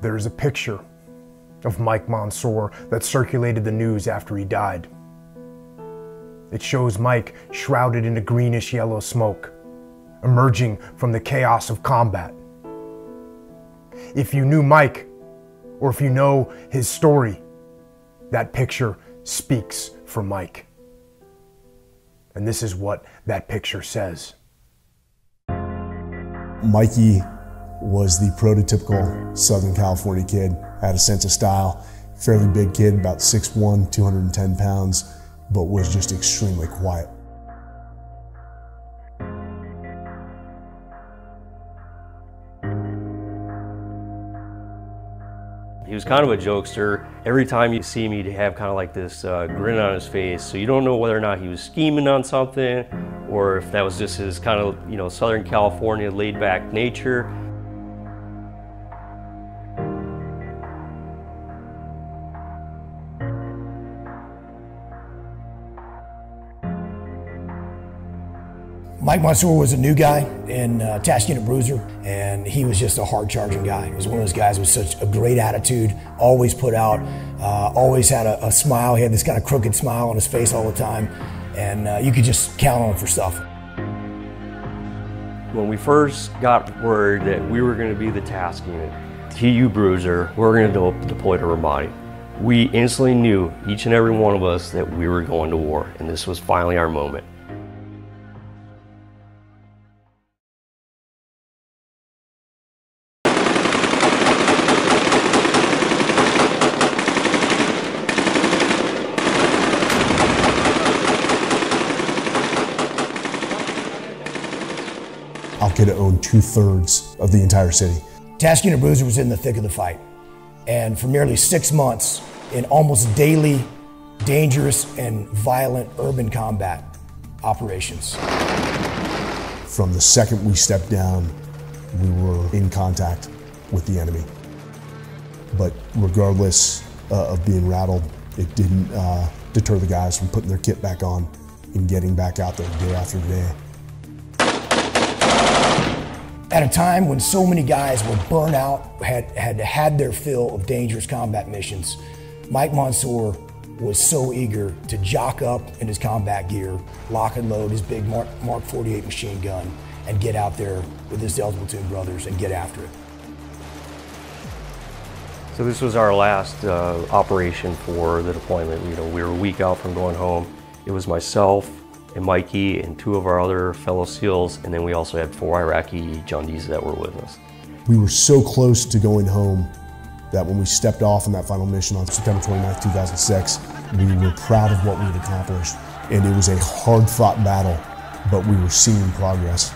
There is a picture of Mike Monsoor that circulated the news after he died. It shows Mike shrouded in a greenish yellow smoke, emerging from the chaos of combat. If you knew Mike, or if you know his story, that picture speaks for Mike. And this is what that picture says. Mikey was the prototypical Southern California kid, had a sense of style, fairly big kid, about 6'1, 210 pounds, but was just extremely quiet. He was kind of a jokester. Every time you see him, he'd have kind of like this uh, grin on his face. So you don't know whether or not he was scheming on something or if that was just his kind of, you know, Southern California laid back nature. Mike Monsoor was a new guy in uh, Task Unit Bruiser, and he was just a hard charging guy. He was one of those guys with such a great attitude, always put out, uh, always had a, a, smile. He had this kind of crooked smile on his face all the time, and uh, you could just count on him for stuff. When we first got word that we were going to be the Task Unit, TU Bruiser, we were going to deploy to Ramadi. We instantly knew, each and every one of us, that we were going to war, and this was finally our moment. Al-Qaeda owned two thirds of the entire city. Task Unit Bruiser was in the thick of the fight. And for nearly six months, in almost daily, dangerous and violent urban combat operations. From the second we stepped down, we were in contact with the enemy. But regardless uh, of being rattled, it didn't uh, deter the guys from putting their kit back on and getting back out there day after day at a time when so many guys were burnt out, had, had had their fill of dangerous combat missions, Mike Monsoor was so eager to jock up in his combat gear, lock and load his big Mark, Mark 48 machine gun, and get out there with his Delta Platoon brothers and get after it. So this was our last uh, operation for the deployment. You know, we were a week out from going home. It was myself, and Mikey and two of our other fellow SEALs, and then we also had four Iraqi Jundis that were with us. We were so close to going home that when we stepped off on that final mission on September 29, 2006, we were proud of what we had accomplished. And it was a hard fought battle, but we were seeing progress.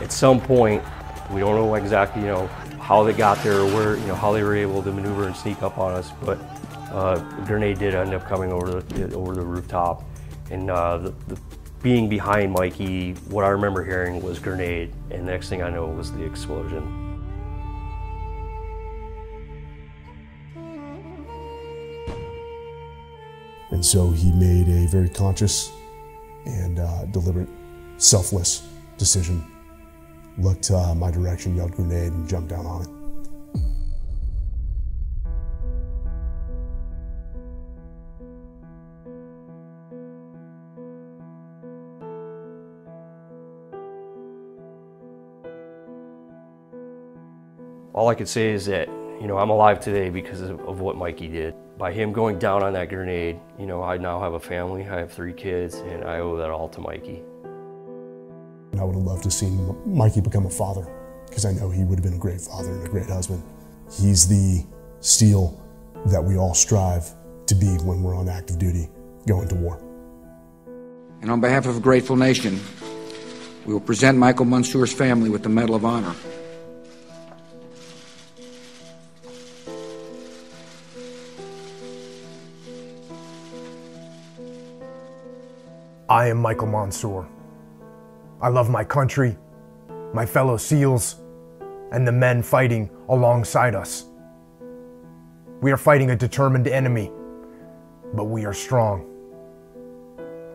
At some point, we don't know exactly, you know, how they got there or where, you know, how they were able to maneuver and sneak up on us, but uh, a grenade did end up coming over the, over the rooftop. And uh, the, the, being behind Mikey, what I remember hearing was grenade, and next thing I know was the explosion. And so he made a very conscious and uh, deliberate, selfless decision. Looked uh, my direction, yelled grenade, and jumped down on it. All I could say is that, you know, I'm alive today because of, of, what Mikey did. By him going down on that grenade, you know, I now have a family, I have three kids, and I owe that all to Mikey. I would have loved to see Mikey become a father because I know he would have been a great father and a great husband. He's the steel that we all strive to be when we're on active duty going to war. And on behalf of a grateful nation, we will present Michael Monsoor's family with the Medal of Honor. I am Michael Monsoor. I love my country, my fellow SEALs, and the men fighting alongside us. We are fighting a determined enemy, but we are strong.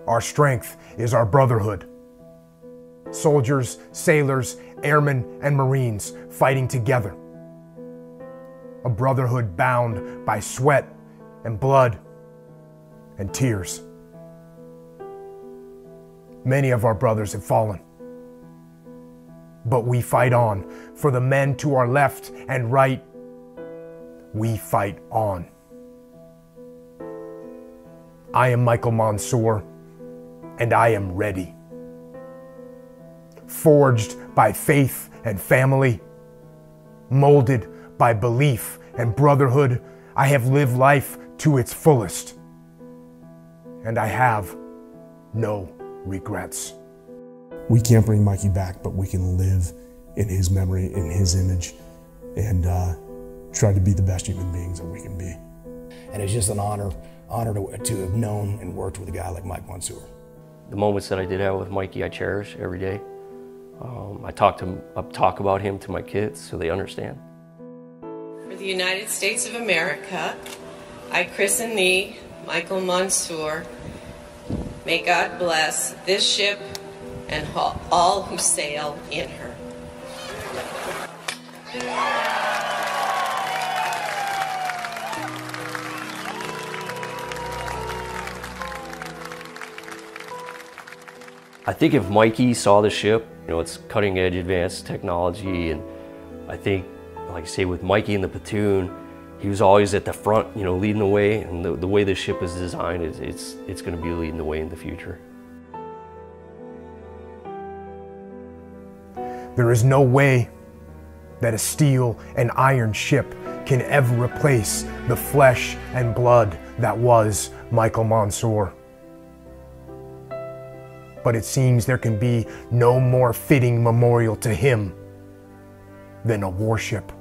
Our strength is our brotherhood. Soldiers, sailors, airmen, and Marines fighting together. a brotherhood bound by sweat and blood and tears. Many of our brothers have fallen. But we fight on. For the men to our left and right, we fight on. I am Michael Monsoor, and I am ready. Forged by faith and family, molded by belief and brotherhood, I have lived life to its fullest. And I have no regrets. We can't bring Mikey back, but we can live in his memory, in his image, and uh, try to be the best human beings that we can be. And it's just an honor, honor to, to have known and worked with a guy like Mike Monsoor. The moments that I did have with Mikey, I cherish every day. Um, I talk to I talk about him to my kids so they understand. For the United States of America, I christen thee, Michael Monsoor. May God bless this ship and all who sail in her. I think if Mikey saw the ship, you know, it's cutting edge advanced technology and I think, like I say, with Mikey in the platoon, he was always at the front, you know, leading the way and the, the way the ship is designed, is, it's, it's going to be leading the way in the future. There is no way that a steel and iron ship can ever replace the flesh and blood that was Michael Monsoor but it seems there can be no more fitting memorial to him than a warship.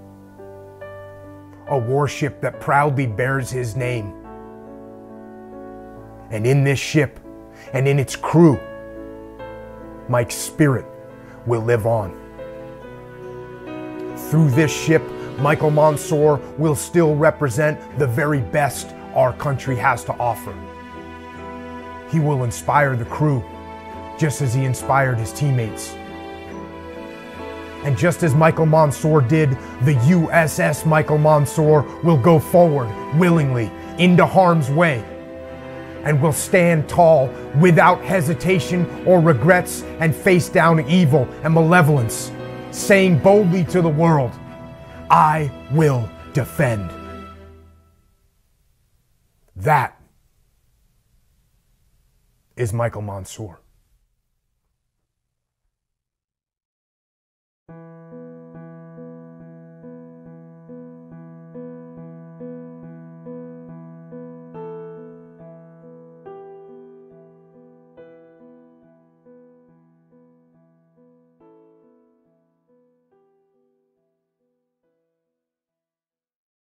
A warship that proudly bears his name. And in this ship and in its crew, Mike's spirit will live on. Through this ship, Michael Monsoor will still represent the very best our country has to offer. He will inspire the crew just as he inspired his teammates. And just as Michael Monsoor did, the USS Michael Monsoor will go forward willingly into harm's way and will stand tall without hesitation or regrets and face down evil and malevolence, saying boldly to the world, I will defend. That is Michael Monsoor.